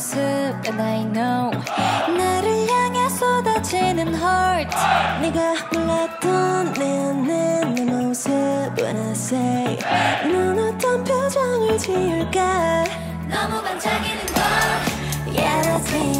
모습 And I know 나를 향해 쏟아지는 heart. 네가 몰랐던 내내내 모습 When I say 넌 어떤 표정을 지을까? 너무 반짝이는 걸. Yeah that's me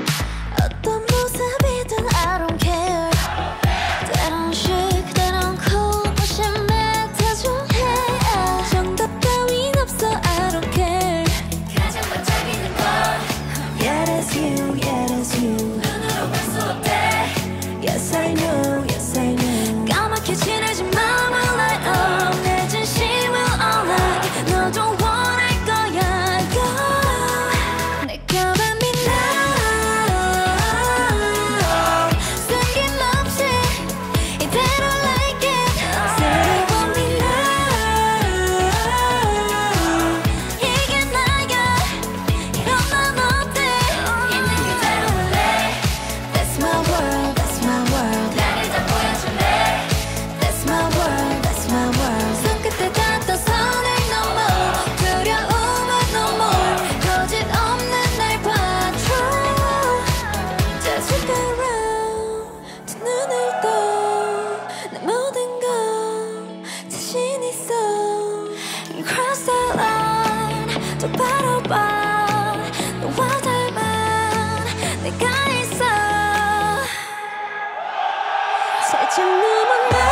as you 똑바로 봐. 너와 닮은 내가 있어. 살짝 넘어나